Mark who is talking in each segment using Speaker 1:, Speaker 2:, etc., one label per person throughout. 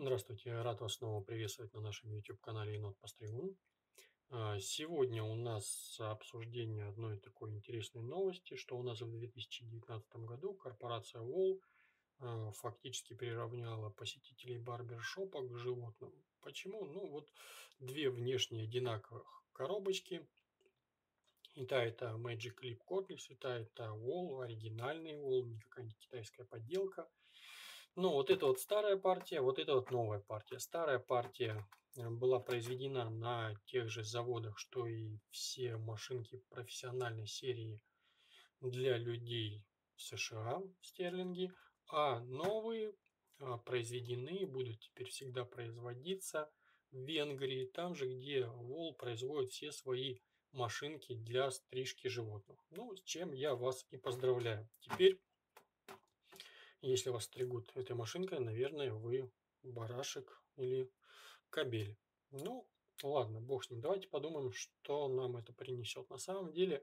Speaker 1: Здравствуйте, рад вас снова приветствовать на нашем YouTube-канале Енот Постригун. А, сегодня у нас обсуждение одной такой интересной новости, что у нас в 2019 году корпорация Wall а, фактически приравняла посетителей барбершопа к животным. Почему? Ну вот две внешние одинаковых коробочки. И та это Magic Clip Cordless, и та это Wall, оригинальный Wall, не какая-нибудь китайская подделка. Ну, вот это вот старая партия, вот это вот новая партия. Старая партия э, была произведена на тех же заводах, что и все машинки профессиональной серии для людей в США, в стерлинги, а новые а, произведены будут теперь всегда производиться в Венгрии, там же, где Вол производит все свои машинки для стрижки животных. Ну, с чем я вас и поздравляю. Теперь если вас стригут этой машинкой, наверное, вы барашек или кабель. Ну, ладно, бог с ним. Давайте подумаем, что нам это принесет. На самом деле,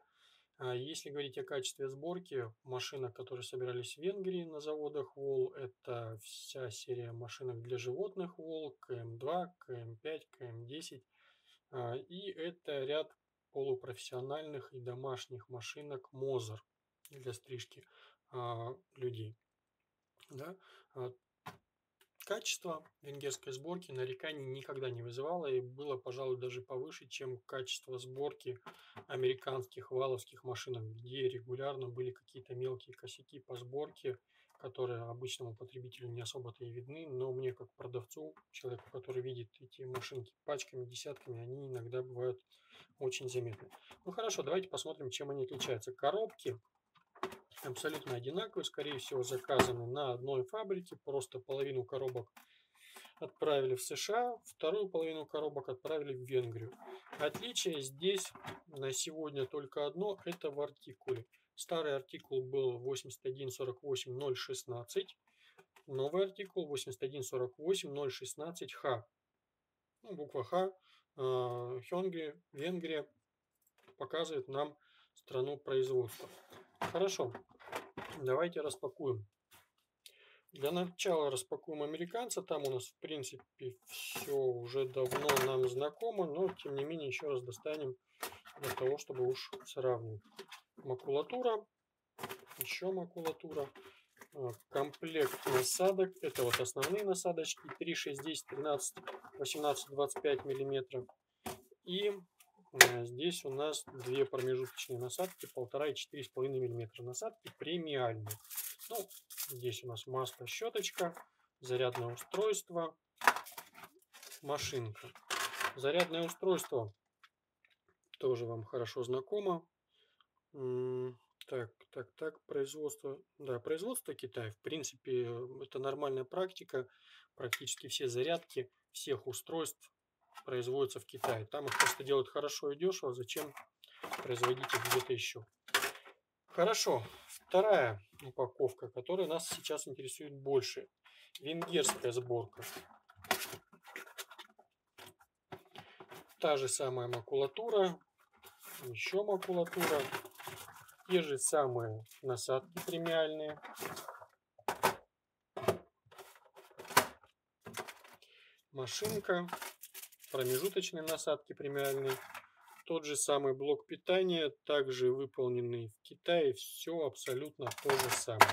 Speaker 1: а, если говорить о качестве сборки, машинок, которые собирались в Венгрии на заводах ВОЛ, это вся серия машинок для животных ВОЛ, КМ2, КМ5, КМ10. И это ряд полупрофессиональных и домашних машинок Мозер для стрижки а, людей. Да? А, качество венгерской сборки нареканий никогда не вызывало и было, пожалуй, даже повыше, чем качество сборки американских валовских машинок, где регулярно были какие-то мелкие косяки по сборке, которые обычному потребителю не особо-то и видны, но мне как продавцу, человеку, который видит эти машинки пачками, десятками, они иногда бывают очень заметны. Ну хорошо, давайте посмотрим, чем они отличаются. Коробки абсолютно одинаковые, скорее всего заказаны на одной фабрике, просто половину коробок отправили в США, вторую половину коробок отправили в Венгрию. Отличие здесь на сегодня только одно, это в артикуле. Старый артикул был 8148016, новый артикул 8148016Х. Ну, буква Х, э, Хёнгри, Венгрия показывает нам страну производства. Хорошо, давайте распакуем. Для начала распакуем американца. Там у нас, в принципе, все уже давно нам знакомо, но, тем не менее, еще раз достанем для того, чтобы уж сравнивать. Макулатура, еще макулатура, а, комплект насадок. Это вот основные насадочки 3, 6, 10, 13, 18, 25 миллиметров. И здесь у нас две промежуточные насадки, полтора и четыре с половиной миллиметра насадки премиальные. Ну, здесь у нас масло, щеточка, зарядное устройство, машинка. Зарядное устройство тоже вам хорошо знакомо. Так, так, так, производство, да, производство Китая, в принципе, это нормальная практика. Практически все зарядки всех устройств производятся в Китае. Там их просто делают хорошо и дешево. Зачем производить их где-то еще? Хорошо. Вторая упаковка, которая нас сейчас интересует больше. Венгерская сборка. Та же самая макулатура. Еще макулатура. Те же самые насадки премиальные. Машинка промежуточные насадки премиальные. Тот же самый блок питания, также выполненный в Китае. Все абсолютно то же самое.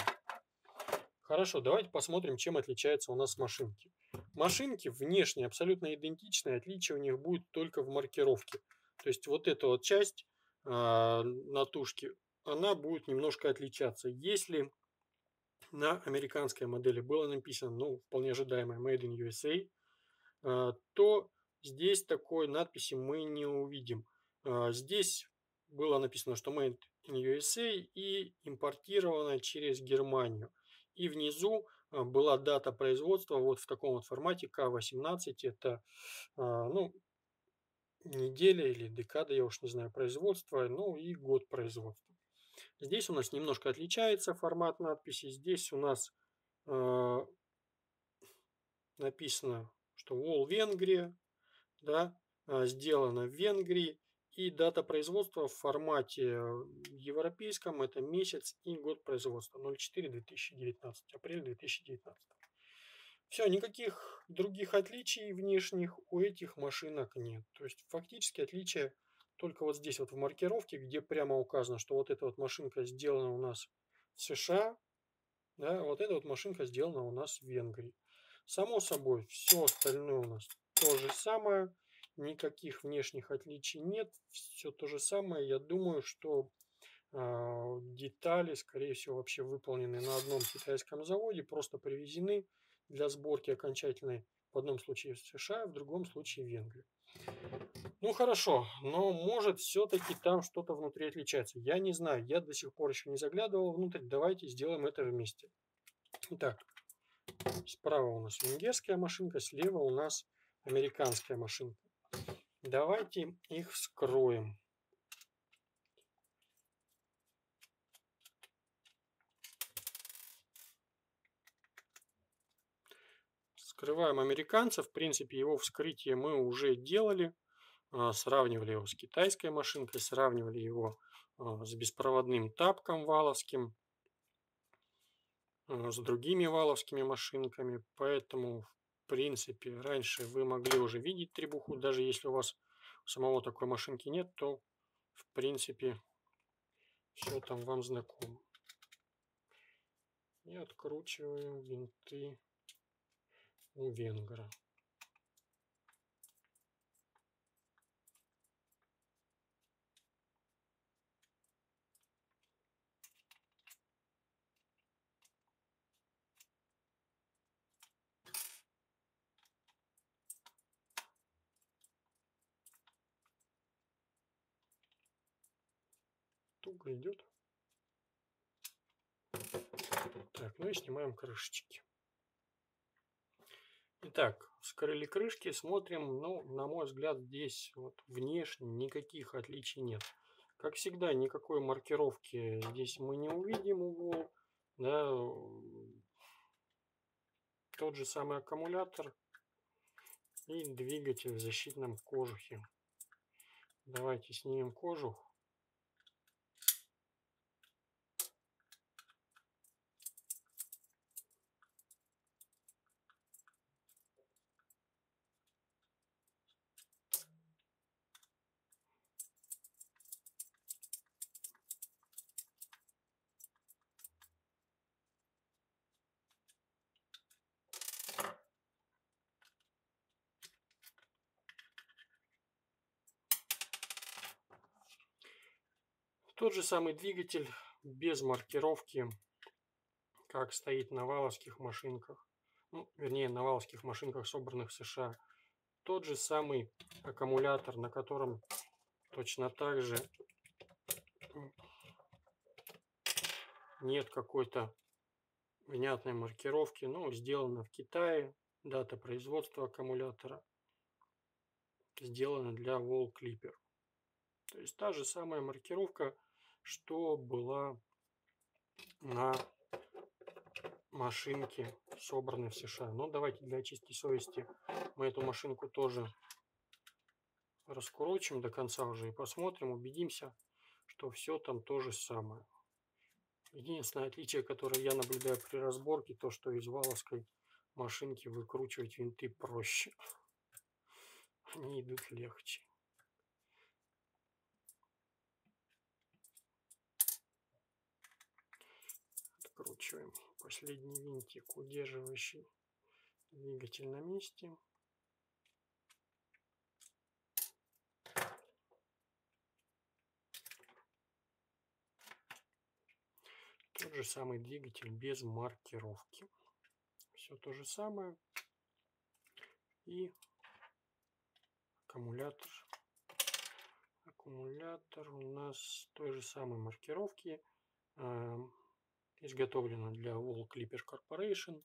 Speaker 1: Хорошо, давайте посмотрим, чем отличаются у нас машинки. Машинки внешне абсолютно идентичные, отличие у них будет только в маркировке. То есть вот эта вот часть э, на тушке, она будет немножко отличаться. Если на американской модели было написано, ну, вполне ожидаемое Made in USA, э, то Здесь такой надписи мы не увидим. А, здесь было написано, что Made in USA и импортировано через Германию. И внизу а, была дата производства вот в таком вот формате К18. Это а, ну, неделя или декада, я уж не знаю, производства, ну и год производства. Здесь у нас немножко отличается формат надписи. Здесь у нас э, написано, что Wall Венгрия, да, а, сделано в Венгрии. И дата производства в формате европейском это месяц и год производства 04 2019, апрель 2019. Все, никаких других отличий внешних у этих машинок нет. То есть фактически отличие только вот здесь вот в маркировке, где прямо указано, что вот эта вот машинка сделана у нас в США, да, вот эта вот машинка сделана у нас в Венгрии. Само собой, все остальное у нас то же самое, никаких внешних отличий нет, все то же самое. Я думаю, что э, детали, скорее всего, вообще выполнены на одном китайском заводе, просто привезены для сборки окончательной в одном случае в США, в другом случае в Венгрии. Ну хорошо, но может все-таки там что-то внутри отличается. Я не знаю, я до сих пор еще не заглядывал внутрь. Давайте сделаем это вместе. Итак, справа у нас венгерская машинка, слева у нас американская машинка. Давайте их вскроем. Скрываем американца. В принципе, его вскрытие мы уже делали. А, сравнивали его с китайской машинкой, сравнивали его а, с беспроводным тапком валовским, а, с другими валовскими машинками. Поэтому, в принципе, раньше вы могли уже видеть требуху. Даже если у вас самого такой машинки нет, то, в принципе, все там вам знакомо. И откручиваем винты у венгра. Туго идет. Так, ну и снимаем крышечки. Итак, вскрыли крышки, смотрим, ну, на мой взгляд, здесь вот внешне никаких отличий нет. Как всегда, никакой маркировки здесь мы не увидим угол. Да, тот же самый аккумулятор и двигатель в защитном кожухе. Давайте снимем кожух. Тот же самый двигатель без маркировки, как стоит на валовских машинках. Ну, вернее, на валовских машинках, собранных в США. Тот же самый аккумулятор, на котором точно так же нет какой-то внятной маркировки. Ну, сделано в Китае. Дата производства аккумулятора сделана для Wall Clipper. То есть та же самая маркировка, что была на машинке, собранной в США. Но ну, давайте для очистки совести мы эту машинку тоже раскурочим до конца уже и посмотрим, убедимся, что все там то же самое. Единственное отличие, которое я наблюдаю при разборке, то, что из валовской машинки выкручивать винты проще. Они идут легче. Откручиваем последний винтик, удерживающий двигатель на месте. Тот же самый двигатель без маркировки. Все то же самое. И аккумулятор. Аккумулятор у нас той же самой маркировки. Изготовлена для Wall Clipper Corporation.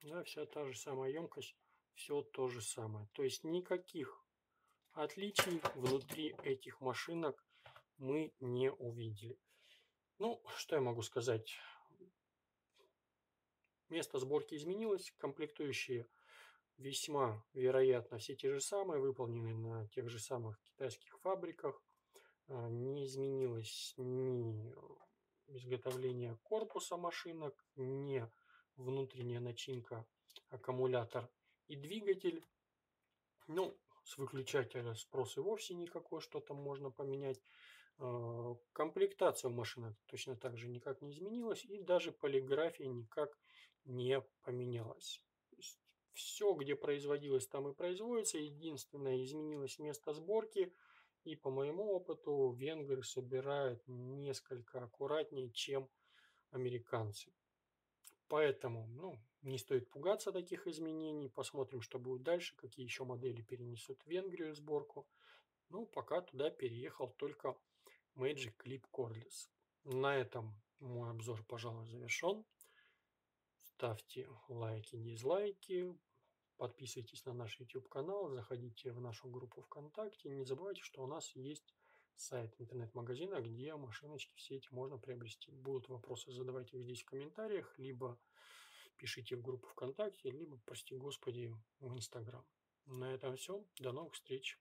Speaker 1: Да, вся та же самая емкость, все то же самое. То есть никаких отличий внутри этих машинок мы не увидели. Ну, что я могу сказать? Место сборки изменилось, комплектующие весьма вероятно все те же самые, выполнены на тех же самых китайских фабриках. А, не изменилось ни изготовления корпуса машинок, не внутренняя начинка аккумулятор и двигатель. Ну, с выключателя спрос и вовсе никакой, что там можно поменять. Э, комплектация машины точно так же никак не изменилась, и даже полиграфия никак не поменялась. Все, где производилось, там и производится. Единственное, изменилось место сборки. И по моему опыту, венгры собирают несколько аккуратнее, чем американцы. Поэтому ну, не стоит пугаться таких изменений. Посмотрим, что будет дальше, какие еще модели перенесут в Венгрию сборку. Ну, пока туда переехал только Magic Clip Cordless. На этом мой обзор, пожалуй, завершен. Ставьте лайки, дизлайки, подписывайтесь на наш YouTube канал, заходите в нашу группу ВКонтакте. Не забывайте, что у нас есть сайт интернет-магазина, где машиночки все эти можно приобрести. Будут вопросы, задавайте их здесь в комментариях, либо пишите в группу ВКонтакте, либо, прости господи, в Инстаграм. На этом все. До новых встреч.